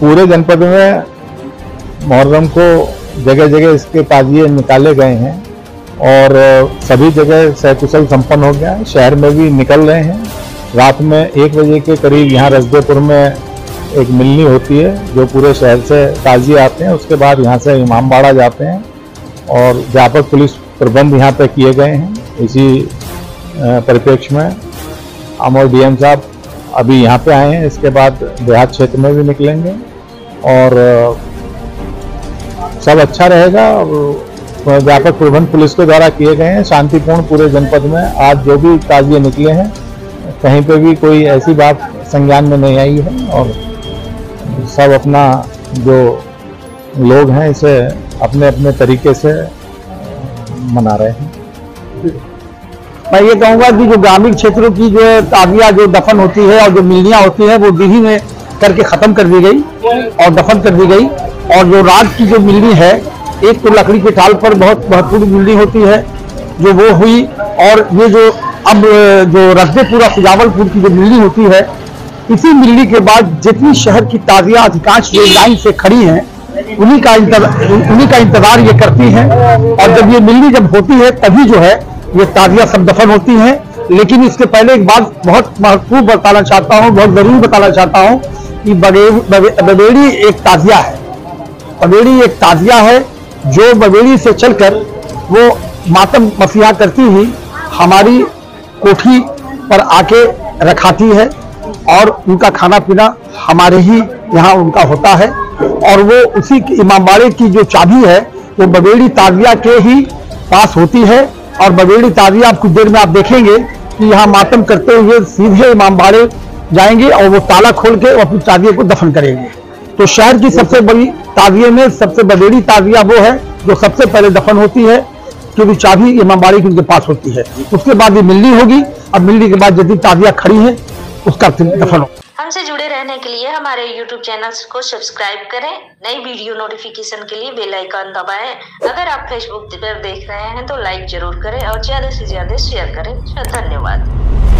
पूरे जनपद में मुहर्रम को जगह जगह इसके ताजिए निकाले गए हैं और सभी जगह सकुशल संपन्न हो गया शहर में भी निकल रहे हैं। रात में एक बजे के करीब यहाँ रजदेपुर में एक मिलनी होती है, जो पूरे शहर से ताजिए आते हैं। उसके बाद यहाँ से इमामबाड़ा जाते हैं और व्यापक पुलिस प्रबंध यहाँ पर किए गए हैं। इसी परिप्रेक्ष्य में और डीएम साहब अभी यहाँ पे आए हैं। इसके बाद देहात क्षेत्र में भी निकलेंगे। और सब अच्छा रहेगा। व्यापक प्रबंध पुलिस के द्वारा किए गए हैं। शांतिपूर्ण पूरे जनपद में आज जो भी ताजिए निकले हैं, कहीं पे भी कोई ऐसी बात संज्ञान में नहीं आई है और सब अपना जो लोग हैं, इसे अपने अपने तरीके से मना रहे हैं। मैं ये कहूँगा कि जो ग्रामीण क्षेत्रों की जो ताबिया जो दफन होती है और जो मिलनियाँ होती है, वो दिल्ली में करके खत्म कर दी गई और दफन कर दी गई। और जो रात की जो मिलनी है, एक तो लकड़ी के टाल पर बहुत महत्वपूर्ण मिलनी होती है, जो वो हुई। और ये जो अब, जो रजदेपुरा सुजावलपुर की जो मिलनी होती है, इसी मिलनी के बाद जितनी शहर की ताजियाँ अधिकांश ये लाइन से खड़ी हैं, उन्हीं का उन्हीं का इंतज़ार ये करती हैं। और जब ये मिलनी जब होती है, तभी जो है, ये ताजियाँ सब दफन होती हैं। लेकिन इसके पहले एक बात बहुत महत्वपूर्ण बताना चाहता हूँ, बहुत ज़रूरी बताना चाहता हूँ कि बवेड़ी एक ताजिया है। बवेड़ी एक ताजिया है जो बवेड़ी से चलकर वो मातम मसीहा करती हुई हमारी कोठी पर आके रखाती है और उनका खाना पीना हमारे ही यहाँ उनका होता है और वो उसी इमामबाड़े की जो चाबी है, वो बवेड़ी ताजिया के ही पास होती है और बवेड़ी ताजिया आप कुछ देर में आप देखेंगे कि यहाँ मातम करते हुए सीधे इमामबाड़े जाएँगे और वो ताला खोल के अपनी ताजिए को दफन करेंगे। तो शहर की सबसे बड़ी ताजिए में सबसे बदेड़ी ताजिया वो है, जो सबसे पहले दफन होती है क्योंकि चाबी इमामबाड़ी की उनके पास होती है। उसके बाद ये मिलनी होगी, अब मिलनी के बाद यदि ताजिया खड़ी है, उसका दफन होगा। हमसे जुड़े रहने के लिए हमारे YouTube चैनल को सब्सक्राइब करें। नई वीडियो नोटिफिकेशन के लिए बेल आइकन दबाएँ। अगर आप Facebook पर देख रहे हैं तो लाइक ज़रूर करें और ज़्यादा से ज़्यादा शेयर करें। धन्यवाद।